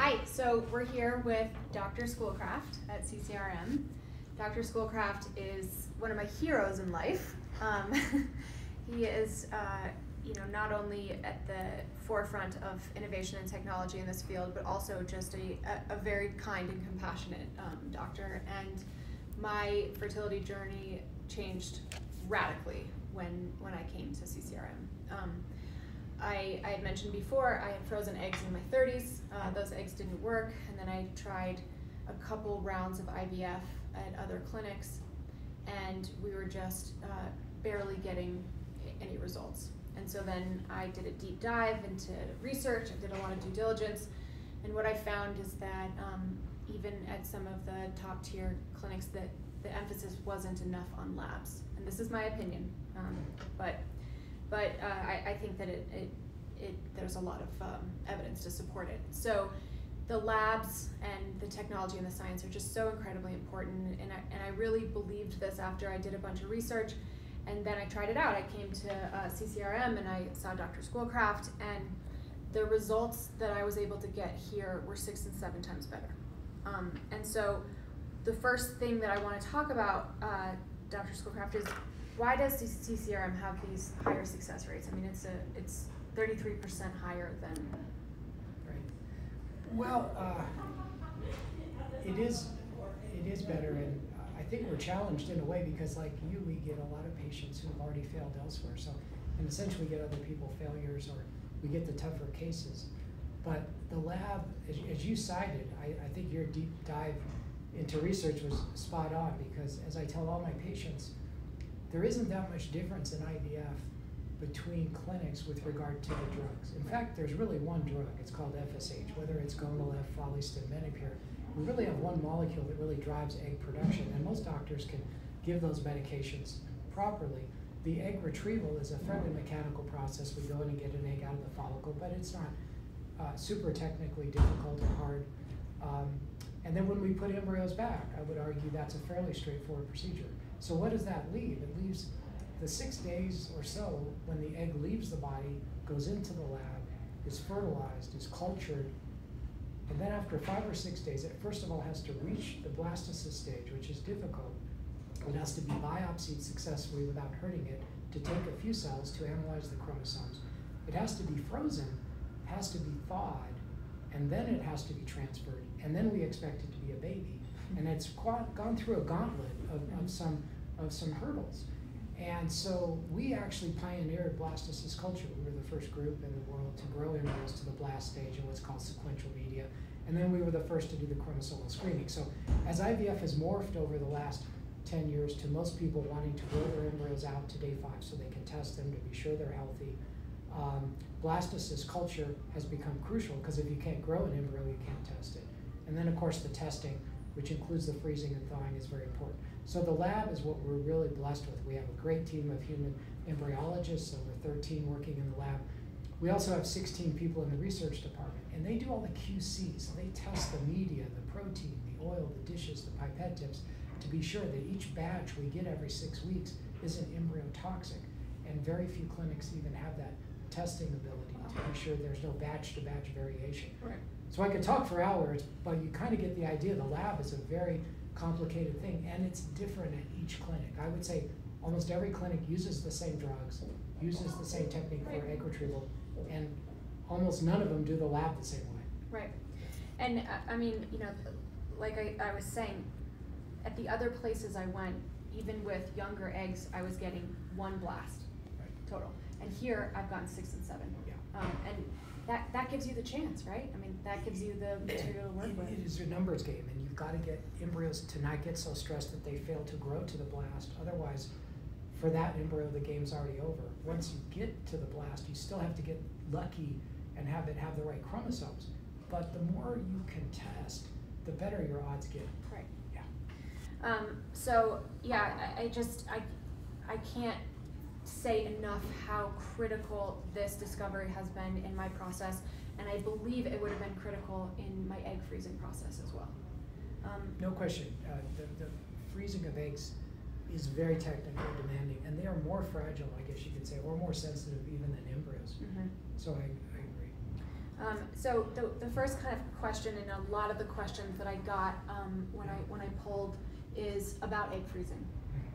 Hi, so we're here with Dr. Schoolcraft at CCRM. Dr. Schoolcraft is one of my heroes in life. Um, he is, uh, you know, not only at the forefront of innovation and technology in this field, but also just a, a, very kind and compassionate um, doctor. And my fertility journey changed radically when when I came to CCRM. Um, I, I had mentioned before I had frozen eggs in my 30s. Uh, those eggs didn't work, and then I tried a couple rounds of IVF at other clinics, and we were just uh, barely getting any results. And so then I did a deep dive into research. I did a lot of due diligence, and what I found is that um, even at some of the top tier clinics, that the emphasis wasn't enough on labs. And this is my opinion, um, but but uh, I, I, think that it, it, it, there's a lot of um, evidence to support it. So the labs and the technology and the science are just so incredibly important, and I, and I really believed this after I did a bunch of research, and then I tried it out. I came to uh, CCRM and I saw Dr. Schoolcraft, and the results that I was able to get here were six and seven times better. Um, and so the first thing that I want to talk about, uh, Dr. Schoolcraft, is why does CCRM have these higher success rates? I mean, it's a it's 33% higher than. Right. Well, uh, it is it is better, and I think we're challenged in a way because, like you, we get a lot of patients who have already failed elsewhere. So, and essentially, we get other people failures, or we get the tougher cases. But the lab, as, as you cited, I, I think your deep dive into research was spot on because, as I tell all my patients there isn't that much difference in IVF between clinics with regard to the drugs. In fact, there's really one drug. It's called FSH, whether it's Gonal-f, Follistim, Menopur. We really have one molecule that really drives egg production, and most doctors can give those medications properly. The egg retrieval is a fairly mechanical process. We go in and get an egg out of the follicle, but it's not uh, super technically difficult or hard. Um, and then when we put embryos back, I would argue that's a fairly straightforward procedure. So what does that leave? It leaves the six days or so when the egg leaves the body, goes into the lab, is fertilized, is cultured, and then after five or six days, it first of all has to reach the blastocyst stage, which is difficult. It has to be biopsied successfully without hurting it to take a few cells to analyze the chromosomes. It has to be frozen, has to be thawed, and then it has to be transferred, and then we expect it to be a baby. And it's quite, gone through a gauntlet of, of some of some hurdles. And so we actually pioneered blastocyst culture. We were the first group in the world to grow embryos to the blast stage in what's called sequential media. And then we were the first to do the chromosomal screening. So as IVF has morphed over the last 10 years to most people wanting to grow their embryos out to day five so they can test them to be sure they're healthy, um, blastocyst culture has become crucial because if you can't grow an embryo, you can't test it. And then, of course, the testing, which includes the freezing and thawing, is very important. So the lab is what we're really blessed with. We have a great team of human embryologists, over 13 working in the lab. We also have 16 people in the research department, and they do all the QC. So they test the media, the protein, the oil, the dishes, the pipette tips, to be sure that each batch we get every six weeks isn't embryo toxic. And very few clinics even have that testing ability to be sure there's no batch to batch variation. Right. So I could talk for hours, but you kind of get the idea. The lab is a very complicated thing, and it's different at each clinic. I would say almost every clinic uses the same drugs, uses the same technique for egg retrieval, and almost none of them do the lab the same way. Right. And uh, I mean, you know, like I, I was saying, at the other places I went, even with younger eggs, I was getting one blast Right. total. And here I've gotten six and seven. Yeah. Um, and that, that gives you the chance, right? I mean, that gives you the material to work It- with. It is a numbers game, and you've got to get embryos to not get so stressed that they fail to grow to the blast. Otherwise, for that embryo, the game's already over. Once you get to the blast, you still have to get lucky and have it have the right chromosomes. But the more you can test, the better your odds get. Right. Yeah. Um, so yeah, I, I just I I can't say enough how critical this discovery has been in my process, and I believe it would have been critical in my egg freezing process as well. Um, No question. Uh, the, the freezing of eggs is very technical demanding, and they are more fragile, I guess you could say, or more sensitive even than embryos. mhm. So I, I agree. Um, so the, the first kind of question and a lot of the questions that I got um, when I when I polled is about egg freezing,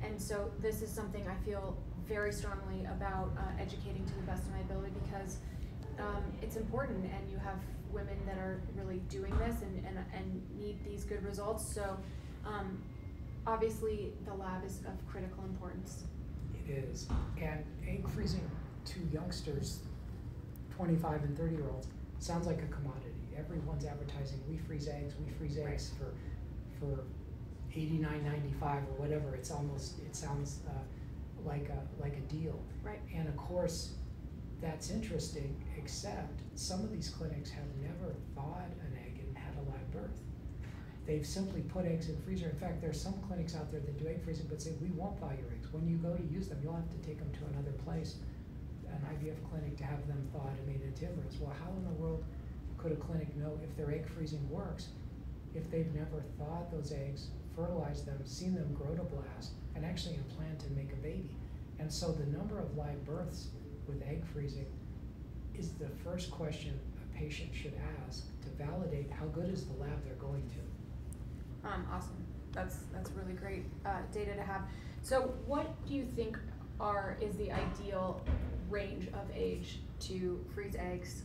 and so this is something I feel very strongly about uh, educating to the best of my ability because um, it's important, and you have women that are really doing this and and, and need these good results. So um, obviously the lab is of critical importance. It is, and egg freezing to youngsters, twenty-five and thirty-year-olds, sounds like a commodity. Everyone's advertising, we freeze eggs, we freeze Right. eggs for, for eighty-nine ninety-five or whatever. It's almost, it sounds, uh, like a, like a deal. Right. And of course, that's interesting, except some of these clinics have never thawed an egg and had a live birth. They've simply put eggs in freezer. In fact, there's some clinics out there that do egg freezing, but say, we won't thaw your eggs. When you go to use them, you'll have to take them to another place, an IVF clinic to have them thawed and made into embryos. Well, how in the world could a clinic know if their egg freezing works if they've never thawed those eggs, fertilized them, seen them grow to blast, and actually implant and make a baby? And so the number of live births with egg freezing is the first question a patient should ask to validate how good is the lab they're going to. Um, awesome. That's that's really great uh, data to have. So, what do you think are is the ideal range of age to freeze eggs?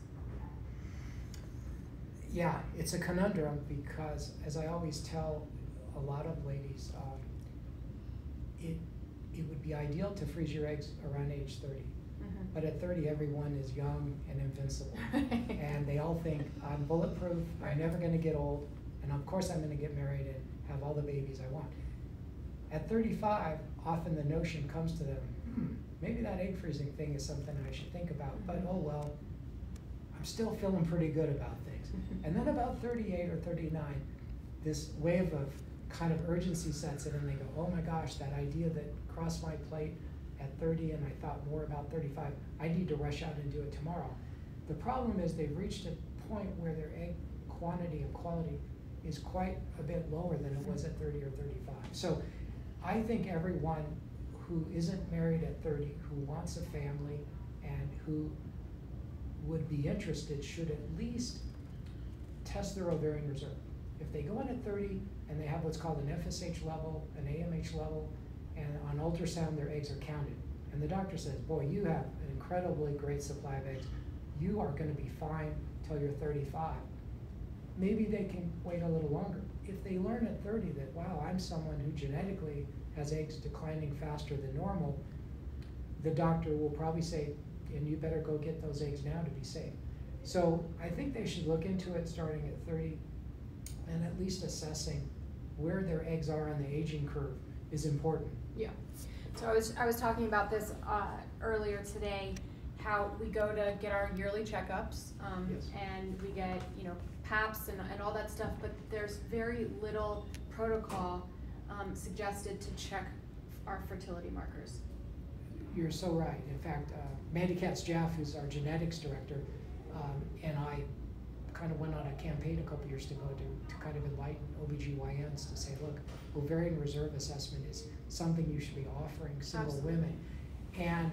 Yeah, it's a conundrum because, as I always tell a lot of ladies, um, it it would be ideal to freeze your eggs around age 30. Mm-hmm. But at 30, everyone is young and invincible. and they all think, I'm bulletproof, I'm never going to get old, and of course I'm going to get married and have all the babies I want. At 35, often the notion comes to them, hmm, maybe that egg freezing thing is something I should think about, but oh well, I'm still feeling pretty good about things. And then about 38 or 39, this wave of kind of urgency sets in, and they go, oh my gosh, that idea that crossed my plate at 30 and I thought more about 35, I need to rush out and do it tomorrow. The problem is they've reached a point where their egg quantity and quality is quite a bit lower than it was at 30 or 35. So I think everyone who isn't married at 30, who wants a family, and who would be interested should at least test their ovarian reserve. If they go in at 30 and they have what's called an FSH level, an AMH level, and on ultrasound their eggs are counted, and the doctor says, boy, you have an incredibly great supply of eggs, you are going to be fine till you're 35. Maybe they can wait a little longer. If they learn at 30 that, wow, I'm someone who genetically has eggs declining faster than normal, the doctor will probably say, and you better go get those eggs now to be safe. So I think they should look into it starting at 30 and at least assessing where their eggs are on the aging curve is important. Yeah. So I was I was talking about this uh, earlier today, how we go to get our yearly checkups, um, Yes. and we get you know PAPs and, and all that stuff, but there's very little protocol um, suggested to check our fertility markers. You're so right. In fact, uh, Mandy Katz-Jaffe, who's our genetics director, um, and I kind of went on a campaign a couple years ago to, to kind of enlighten OBGYNs to say, look, ovarian reserve assessment is something you should be offering single Absolutely. women. And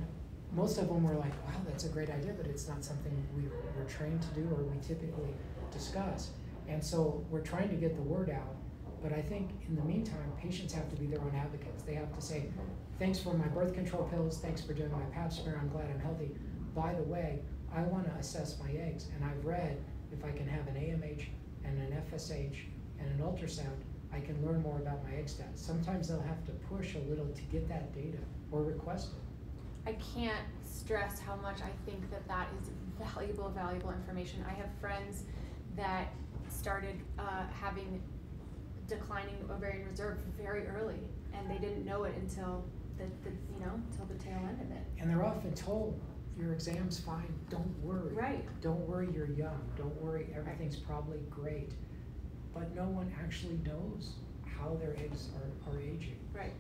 most of them were like, wow, that's a great idea, but it's not something we, we're trained to do or we typically discuss. And so we're trying to get the word out. But I think in the meantime, patients have to be their own advocates. They have to say, thanks for my birth control pills, thanks for doing my pap smear, I'm glad I'm healthy. By the way, I want to assess my eggs, and I've read if I can have an AMH and an FSH and an ultrasound, I can learn more about my egg stats. Sometimes they'll have to push a little to get that data or request it. I can't stress how much I think that that is valuable, valuable information. I have friends that started uh, having declining ovarian reserve very early, and they didn't know it until the, the you know until the tail end of it. And they're often told, your exam's fine, don't worry. Right. Don't worry, you're young. Don't worry, everything's probably great. But no one actually knows how their eggs are, are aging. Right.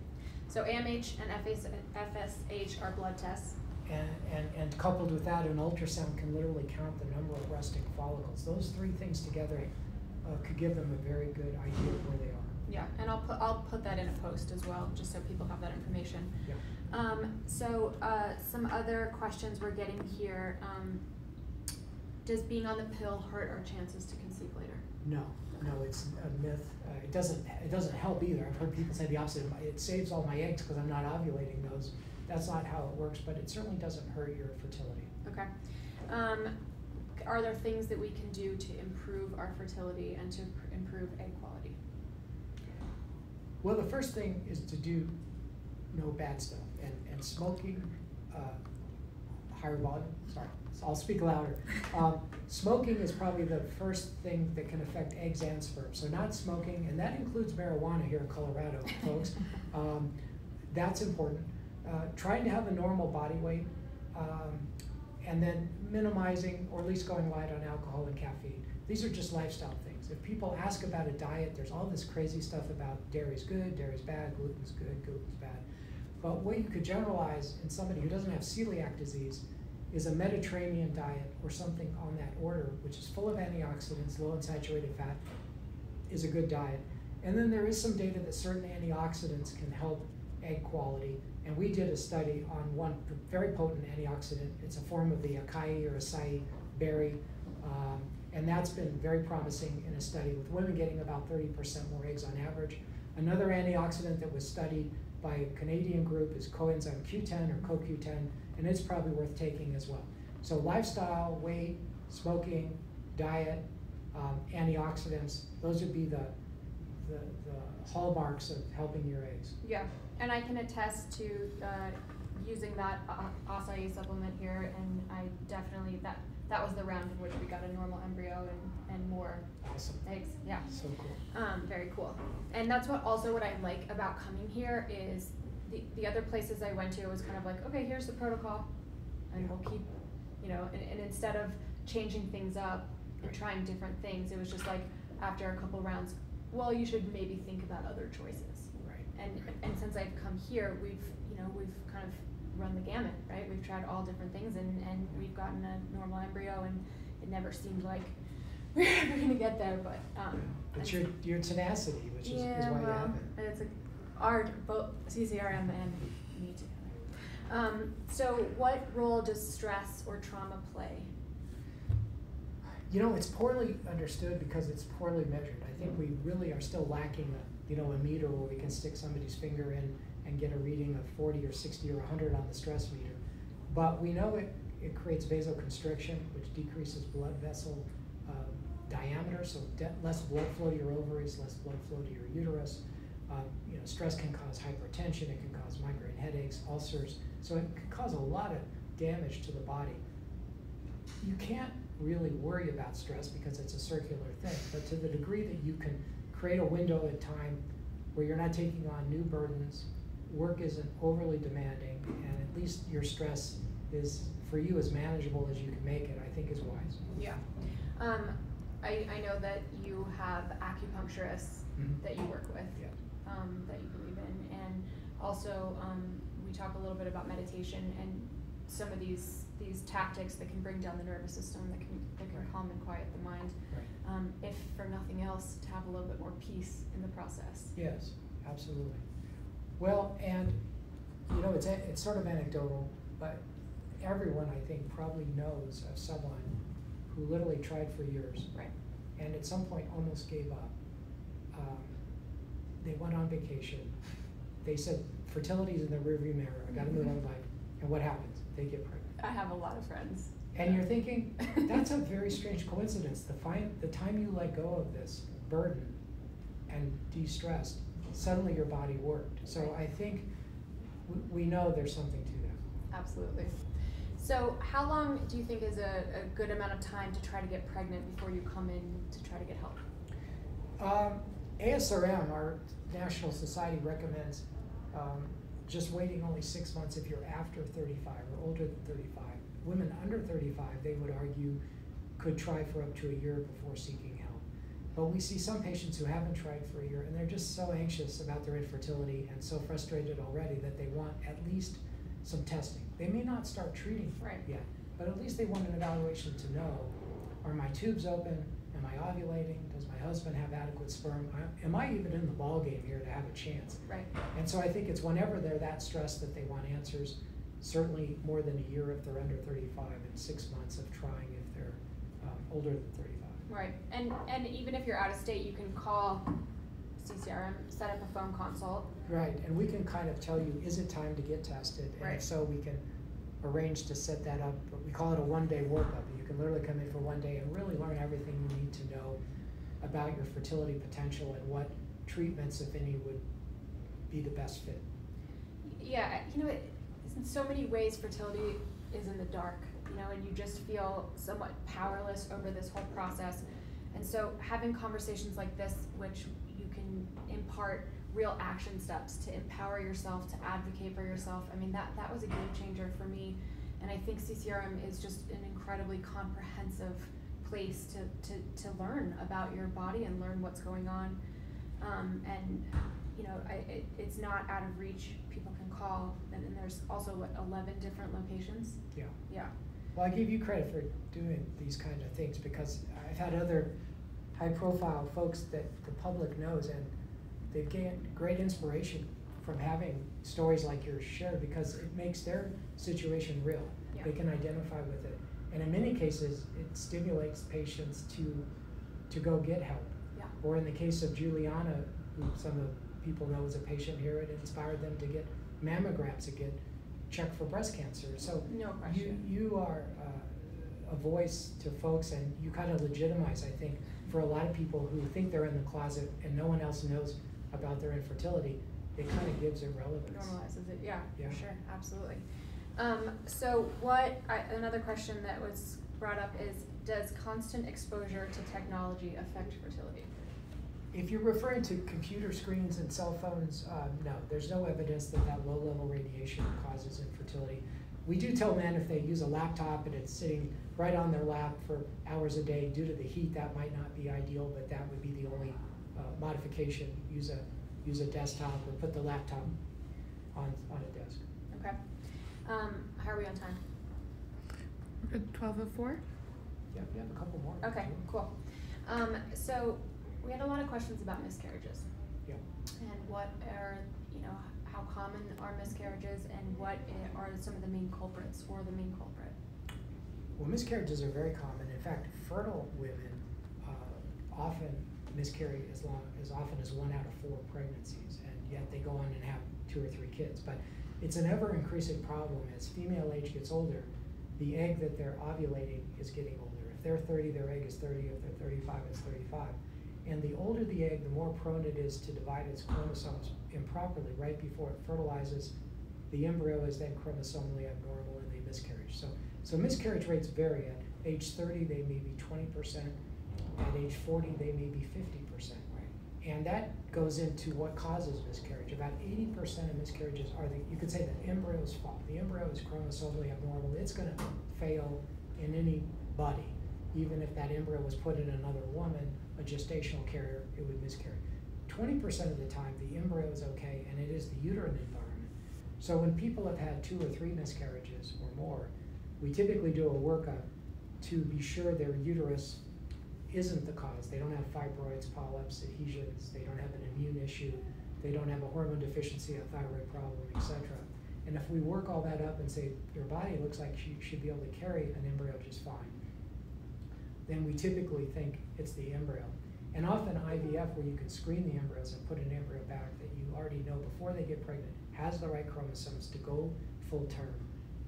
So AMH and FS, FSH are blood tests. And, and, and coupled with that, an ultrasound can literally count the number of resting follicles. Those three things together uh, could give them a very good idea of where they are. Yeah, and I'll put I'll put that in a post as well, just so people have that information. Yeah. Um, so uh, some other questions we're getting here. Um, does being on the pill hurt our chances to conceive later? No, no, it's a myth. Uh, it doesn't, it doesn't help either. I've heard people say the opposite. It saves all my eggs because I'm not ovulating those. That's not how it works, but it certainly doesn't hurt your fertility. Okay. Um, are there things that we can do to improve our fertility and to pr- improve egg quality? Well, the first thing is to do no bad stuff, and, and smoking, uh, higher volume, sorry, so I'll speak louder. Um, smoking is probably the first thing that can affect eggs and sperm. So not smoking, and that includes marijuana here in Colorado, folks. Um, that's important. Uh, trying to have a normal body weight, um, and then minimizing or at least going light on alcohol and caffeine. These are just lifestyle things. If people ask about a diet, there's all this crazy stuff about dairy's good, dairy's bad, gluten's good, gluten's bad. But what you could generalize in somebody who doesn't have celiac disease is a Mediterranean diet or something on that order, which is full of antioxidants, low in saturated fat, is a good diet. And then there is some data that certain antioxidants can help egg quality. And we did a study on one very potent antioxidant. It's a form of the acai or acai berry. Um, and that's been very promising in a study with women getting about 30% more eggs on average. Another antioxidant that was studied by a Canadian group is coenzyme Q10 or CoQ10, and it's probably worth taking as well. So lifestyle, weight, smoking, diet, um, antioxidants, those would be the, the, the hallmarks of helping your eggs. Yeah, and I can attest to uh, using that acai supplement here, and I definitely that that was the round in which we got a normal embryo and, and more Awesome. eggs. Yeah. So cool. Um, very cool. And that's what also what I like about coming here is the, the other places I went to was kind of like, okay, here's the protocol and we'll keep, you know, and, and instead of changing things up and trying different things, it was just like after a couple rounds, well, you should maybe think about other choices. Right. And, and since I've come here, we've, you know, we've kind of run the gamut, right? We've tried all different things and, and we've gotten a normal embryo and it never seemed like we're ever gonna get there, but, um. But your, your tenacity, which is, is yeah, why you well, have it. it's a, our, both CCRM and me together. Um, so what role does stress or trauma play? You know, it's poorly understood because it's poorly measured. I think we really are still lacking a, you know, a meter where we can stick somebody's finger in and get a reading of forty or sixty or hundred on the stress meter. But we know it, it creates vasoconstriction, which decreases blood vessel diameter, so less blood flow to your ovaries, less blood flow to your uterus. Um, you know, stress can cause hypertension, it can cause migraine headaches, ulcers, so it can cause a lot of damage to the body. You can't really worry about stress because it's a circular thing, but to the degree that you can create a window of time where you're not taking on new burdens, work isn't overly demanding, and at least your stress is, for you, as manageable as you can make it, I think is wise. Yeah. Um, I, I know that you have acupuncturists Mhm. that you work with, Yeah. um, that you believe in, and also, um, we talk a little bit about meditation and some of these, these tactics that can bring down the nervous system, that can, that can Right. calm and quiet the mind. Right. Um, if for nothing else, to have a little bit more peace in the process. Yes, absolutely. Well, and, you know, it's, a- it's sort of anecdotal, but everyone, I think, probably knows of someone who literally tried for years Right. and at some point almost gave up. Um, they went on vacation. They said, fertility's in the rearview mirror, I gotta move on with life. And what happens? They get pregnant. I have a lot of friends. And you're thinking, that's a very strange coincidence. The fi- the time you let go of this burden and de-stressed, suddenly your body worked. So I think we know there's something to that. Absolutely. So, how long do you think is a, a good amount of time to try to get pregnant before you come in to try to get help? Um, ASRM, our national society recommends um, just waiting only six months if you're after 35 or older than 35. Women under 35, they would argue, could try for up to a year before seeking help. But we see some patients who haven't tried for a year and they're just so anxious about their infertility and so frustrated already that they want at least some testing. They may not start treating Right. yet, but at least they want an evaluation to know, are my tubes open? Am I ovulating? Does my husband have adequate sperm? I- Am I even in the ballgame here to have a chance? Right. And so I think it's whenever they're that stressed that they want answers, certainly more than a year if they're under thirty-five, and six months of trying if they're um, older than thirty-five. Right, and, and even if you're out of state, you can call CCRM, set up a phone consult. Right, and we can kind of tell you, is it time to get tested? And Right. if so, we can arrange to set that up, we call it a one-day workup. You can literally come in for one day and really learn everything you need to know about your fertility potential and what treatments, if any, would be the best fit. Yeah, you know, it, in so many ways, fertility is in the dark, you know, and you just feel somewhat powerless over this whole process. And so having conversations like this, which impart real action steps to empower yourself, to advocate for yourself, I mean, that, that was a game changer for me. And I think CCRM is just an incredibly comprehensive place to, to, to learn about your body and learn what's going on. Um, and, you know, I, it, it's not out of reach, people can call, and then there's also what, eleven different locations? Yeah. Yeah, Well, I give you credit for doing these kind of things because I've had other high-profile folks that the public knows and they've gained great inspiration from having stories like yours shared because it makes their situation real. Yeah. They can identify with it. And in many cases, it stimulates patients to, to go get help. yeah, Or in the case of Giuliana, who some of the people know as a patient here, it inspired them to get mammograms to get checked for breast cancer. So no you, you are uh, a voice to folks and you kind of legitimize, I think, for a lot of people who think they're in the closet and no one else knows about their infertility, it kind of gives it relevance. Normalizes it, yeah, Yeah. for sure, absolutely. Um, so what, I, another question that was brought up is, does constant exposure to technology affect fertility? If you're referring to computer screens and cell phones, uh, no, there's no evidence that that low-level radiation causes infertility. We do tell men if they use a laptop and it's sitting right on their lap for hours a day due to the heat, that might not be ideal, but that would be the only uh, modification. Use a use a desktop or put the laptop on on a desk. Okay, um, how are we on time? Good, twelve oh four? Yeah, we have a couple more. Okay, cool. Um, so, we had a lot of questions about miscarriages. Yeah. And what are, you know, how common are miscarriages and what are some of the main culprits or the main culprit? Well, miscarriages are very common. In fact, fertile women uh, often miscarry as long as often as one out of four pregnancies, and yet they go on and have two or three kids. But it's an ever increasing problem as female age gets older. The egg that they're ovulating is getting older. If they're 30, their egg is 30. If they're 35, it's 35. And the older the egg, the more prone it is to divide its chromosomes improperly right before it fertilizes. The embryo is then chromosomally abnormal and they miscarry. So, so miscarriage rates vary. At age 30, they may be 20%. At age 40, they may be 50%. Right. And that goes into what causes miscarriage. About 80% of miscarriages are the, you could say the embryo's fault. The embryo is chromosomally abnormal. It's going to fail in any body. Even if that embryo was put in another woman, a gestational carrier, it would miscarry. 20% of the time, the embryo is okay, and it is the uterine environment. So when people have had two or three miscarriages or more, we typically do a workup to be sure their uterus isn't the cause. They don't have fibroids, polyps, adhesions, they don't have an immune issue, they don't have a hormone deficiency, a thyroid problem, etc. And if we work all that up and say your body looks like you should be able to carry an embryo just fine, then we typically think it's the embryo. And often IVF, where you can screen the embryos and put an embryo back that you already know before they get pregnant has the right chromosomes to go full term,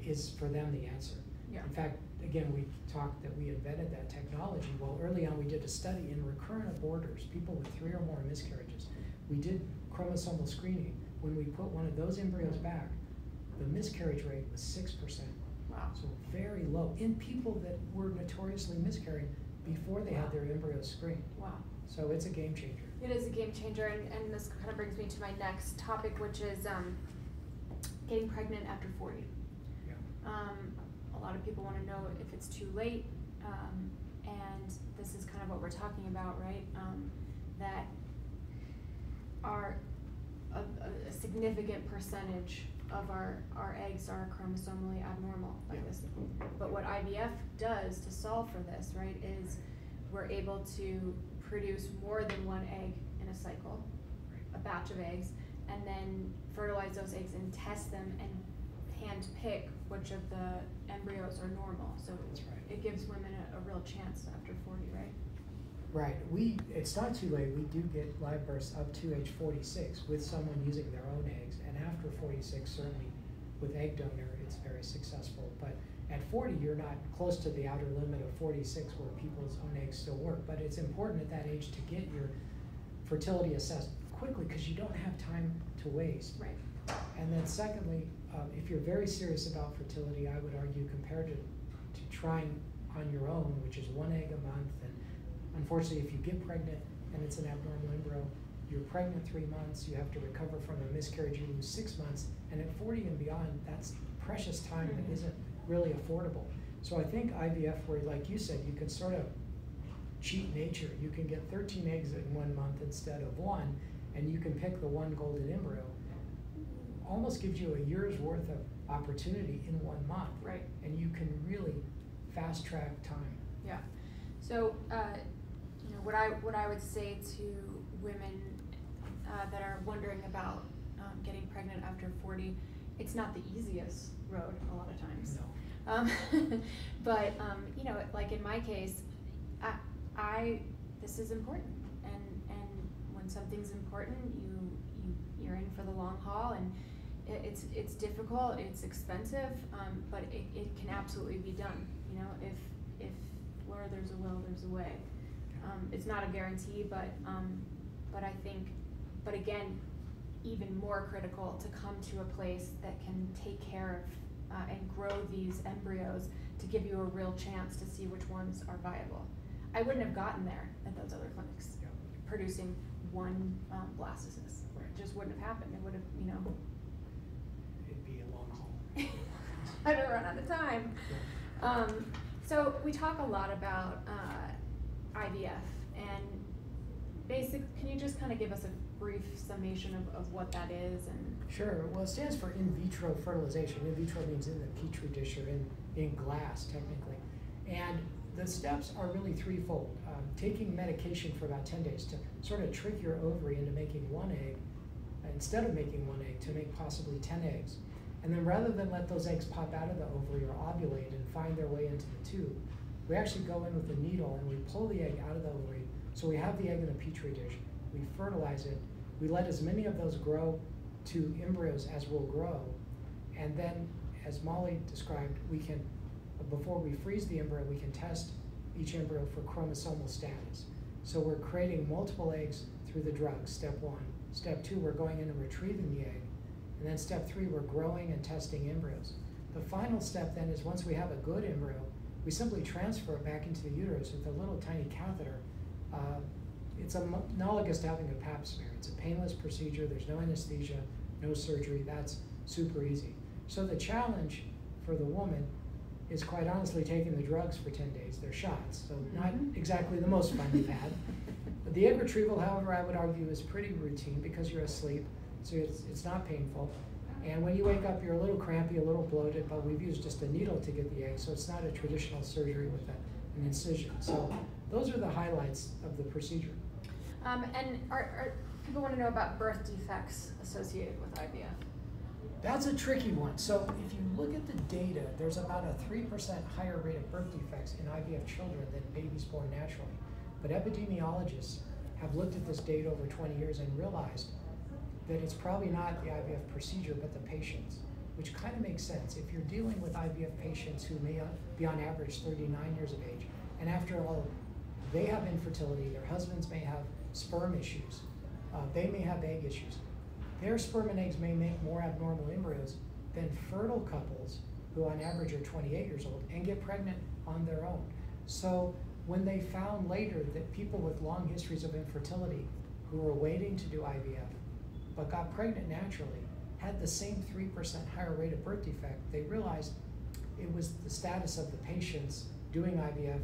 is for them the answer. Yeah. In fact, again, we talked that we invented that technology. Well, early on, we did a study in recurrent aborters, people with three or more miscarriages. We did chromosomal screening. When we put one of those embryos back, the miscarriage rate was six percent. Wow. So very low in people that were notoriously miscarrying before they had their embryos screened. Wow. So it's a game changer. It is a game changer, and, and this kind of brings me to my next topic, which is um, getting pregnant after 40. Yeah. Um, lot of people want to know if it's too late, um, and this is kind of what we're talking about, right? Um, that our a, a- significant percentage of our, our eggs are chromosomally abnormal like this. But what IVF does to solve for this, right, is we're able to produce more than one egg in a cycle, a batch of eggs, and then fertilize those eggs and test them and handpick which of the embryos are normal, so That's right. it gives women a, a real chance after forty, right? Right, we, it's not too late, we do get live births up to age forty-six with someone using their own eggs, and after forty-six, certainly with egg donor, it's very successful, but at forty, you're not close to the outer limit of forty-six where people's own eggs still work, but it's important at that age to get your fertility assessed quickly, cause you don't have time to waste. Right. And then secondly, um, if you're very serious about fertility, I would argue compared to, to trying on your own, which is one egg a month, and unfortunately, if you get pregnant and it's an abnormal embryo, you're pregnant three months, you have to recover from a miscarriage, you lose six months, and at forty and beyond, that's precious time that Mhm. isn't really affordable. So I think IVF, where like you said, you can sort of cheat nature, you can get thirteen eggs in one month instead of one, and you can pick the one golden embryo, almost gives you a year's worth of opportunity in one month. Right. And you can really fast track time. Yeah. So, uh, you know, what I, what I would say to women, uh, that are wondering about, um, getting pregnant after forty, it's not the easiest road a lot of times. No. Um, but, um, you know, like in my case, I, I, this is important, and, and when something's important, you, you, you're in for the long haul, and it's, it's difficult, it's expensive, um, but it, it can absolutely be done, you know, if, if, where there's a will, there's a way. Um, it's not a guarantee, but, um, but I think, but again, even more critical to come to a place that can take care of, uh, and grow these embryos to give you a real chance to see which ones are viable. I wouldn't have gotten there at those other clinics, Yeah. producing one, um, blastocyst. Right. It just wouldn't have happened, it would have, you know, It'd be a I'd have run out of time. Um, so we talk a lot about, uh, IVF and basic, can you just kind of give us a brief summation of, of what that is and? Sure, well, it stands for in vitro fertilization. In vitro means in the petri dish or in, in glass technically. And the steps are really threefold. Um, taking medication for about 10 days to sort of trick your ovary into making one egg, instead of making one egg, to make possibly 10 eggs. And then rather than let those eggs pop out of the ovary or ovulate and find their way into the tube, we actually go in with a needle and we pull the egg out of the ovary. So we have the egg in a petri dish, we fertilize it, we let as many of those grow to embryos as will grow. And then, as Molly described, we can, before we freeze the embryo, we can test each embryo for chromosomal status. So we're creating multiple eggs through the drug, step one. Step two, we're going in and retrieving the egg. And then step three, we're growing and testing embryos. The final step then is once we have a good embryo, we simply transfer it back into the uterus with a little tiny catheter. Uh, it's analogous to having a pap smear. It's a painless procedure, there's no anesthesia, no surgery, that's super easy. So the challenge for the woman is quite honestly taking the drugs for ten days, they're shots, so not Mhm. exactly the most fun you've had. But the egg retrieval, however, I would argue is pretty routine because you're asleep, so it's, it's not painful. And when you wake up, you're a little crampy, a little bloated, but we've used just a needle to get the egg, so it's not a traditional surgery with a, an incision. So those are the highlights of the procedure. Um, and are, are, people wanna know about birth defects associated with IVF. That's a tricky one. So if you look at the data, there's about a three percent higher rate of birth defects in IVF children than babies born naturally. But epidemiologists have looked at this data over twenty years and realized that it's probably not the IVF procedure, but the patients, which kind of makes sense. If you're dealing with IVF patients who may be on average thirty-nine years of age, and after all, they have infertility, their husbands may have sperm issues, uh, they may have egg issues. Their sperm and eggs may make more abnormal embryos than fertile couples who on average are twenty-eight years old and get pregnant on their own. So when they found later that people with long histories of infertility who were waiting to do IVF but got pregnant naturally had the same three percent higher rate of birth defect, they realized it was the status of the patients doing IVF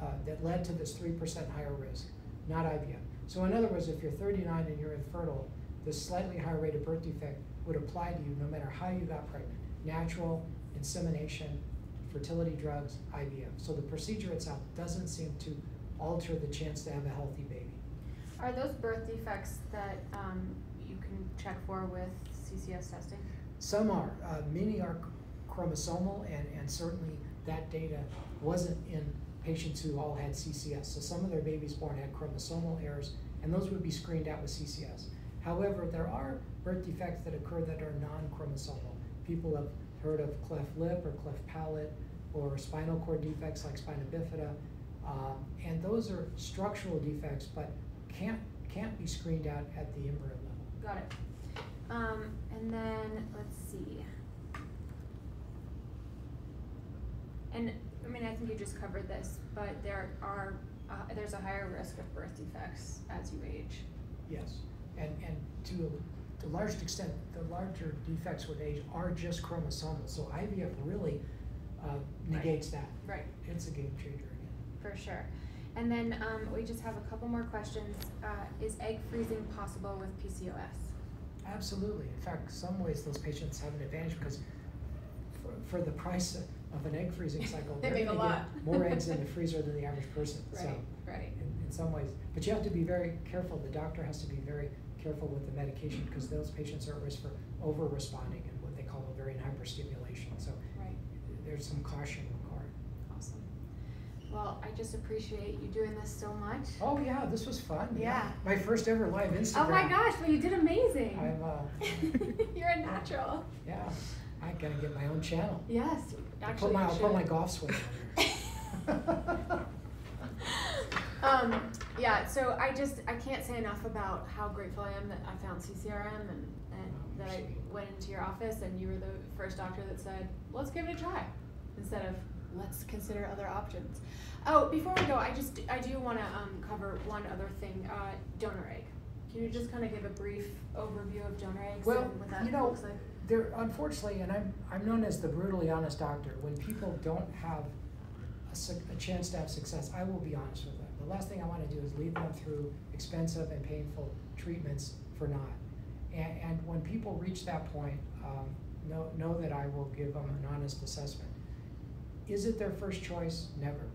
uh, that led to this three percent higher risk, not IVF. So in other words, if you're thirty-nine and you're infertile, this slightly higher rate of birth defect would apply to you no matter how you got pregnant. Natural, insemination, fertility drugs, IVF. So the procedure itself doesn't seem to alter the chance to have a healthy baby. Are those birth defects that, um, can check for with CCS testing? Some are, uh, many are chromosomal, and, and certainly that data wasn't in patients who all had CCS. So some of their babies born had chromosomal errors, and those would be screened out with CCS. However, there are birth defects that occur that are non-chromosomal. People have heard of cleft lip or cleft palate, or spinal cord defects like spina bifida, um, and those are structural defects, but can't can't be screened out at the embryo. Got it. Um, and then let's see. And I mean, I think you just covered this, but there are uh, there's a higher risk of birth defects as you age. Yes, and and to a, to a large extent, the larger defects with age are just chromosomal. So IVF really uh, negates that. Right. It's a game changer again. For sure. And then um, we just have a couple more questions. Uh, is egg freezing possible with PCOS? Absolutely. In fact, some ways those patients have an advantage because for, for the price of an egg freezing cycle, They make a lot. more eggs in the freezer than the average person. So Right, right. in, in some ways, but you have to be very careful. The doctor has to be very careful with the medication because those patients are at risk for over responding and what they call ovarian hyperstimulation. So Right. there's some caution. Well, I just appreciate you doing this so much. Oh yeah, this was fun. Yeah. My first ever live Instagram. Oh my gosh, well you did amazing. I'm uh, You're a natural. yeah. I gotta get my own channel. Yes, I'll actually put my I'll put my golf swing on um, yeah, so I just I can't say enough about how grateful I am that I found CCRM and, and Oh, that I went into your office and you were the first doctor that said, let's give it a try instead of let's consider other options. Oh, before we go, I just I do want to um, cover one other thing, uh, donor egg. Can you just kind of give a brief overview of donor eggs Well, and what that you know, looks like? There, unfortunately, and I'm, I'm known as the brutally honest doctor, when people don't have a, a chance to have success, I will be honest with them. The last thing I wanna do is lead them through expensive and painful treatments for not. And, and when people reach that point, um, know, know that I will give them an honest assessment. Is it their first choice? Never.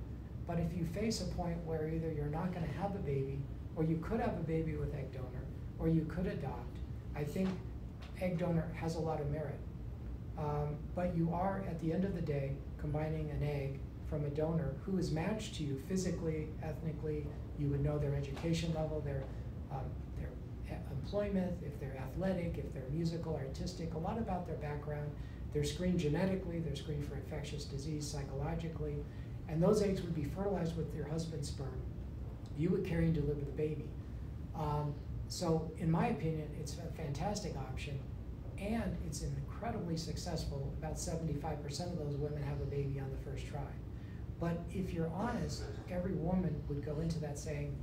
But if you face a point where either you're not gonna have a baby, or you could have a baby with egg donor, or you could adopt, I think egg donor has a lot of merit. Um, but you are, at the end of the day, combining an egg from a donor who is matched to you physically, ethnically, you would know their education level, their, um, their e- employment, if they're athletic, if they're musical, artistic, a lot about their background. They're screened genetically, they're screened for infectious disease psychologically, and those eggs would be fertilized with your husband's sperm. You would carry and deliver the baby. Um, so, in my opinion, it's a fantastic option, and it's incredibly successful. About 75% of those women have a baby on the first try. But if you're honest, every woman would go into that saying,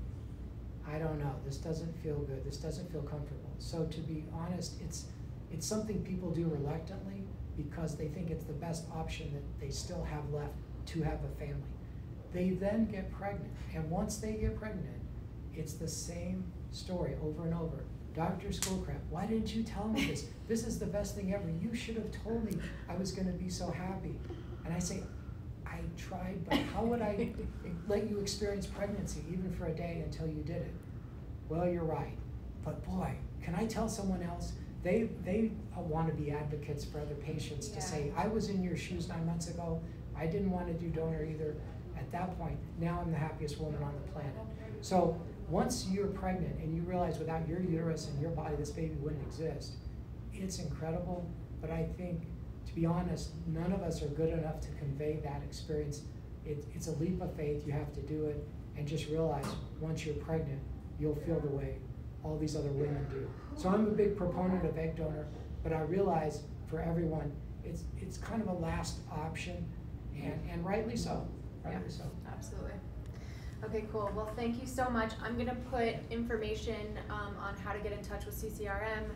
I don't know, this doesn't feel good, this doesn't feel comfortable. So to be honest, it's it's something people do reluctantly because they think it's the best option that they still have left to have a family. They then get pregnant, and once they get pregnant, it's the same story over and over. Dr. Schoolcraft, why didn't you tell me this? This is the best thing ever. You should have told me I was going to be so happy. And I say, I tried, but how would I let you experience pregnancy even for a day until you did it? Well, you're right. But boy, can I tell someone else? They they want to be advocates for other patients to say, I was in your shoes nine months ago. I didn't want to do donor either. At that point, now I'm the happiest woman on the planet. So once you're pregnant and you realize without your uterus and your body, this baby wouldn't exist, it's incredible. But I think, to be honest, none of us are good enough to convey that experience. It, it's a leap of faith. You have to do it and just realize once you're pregnant, you'll feel the way all these other women do. So I'm a big proponent of egg donor, but I realize for everyone, it's it's kind of a last option, and, and rightly so. Rightly Yeah. so. Absolutely. Okay, cool. Well, thank you so much. I'm gonna put information um, on how to get in touch with CCRM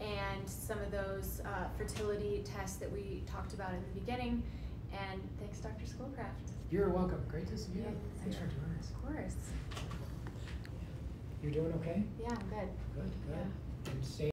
and some of those uh, fertility tests that we talked about in the beginning. And thanks, Dr. Schoolcraft. You're welcome. Great to see you. Yeah, Thanks for doing this. Of course. You're doing okay? Yeah, I'm good. Good, good. Yeah. Stay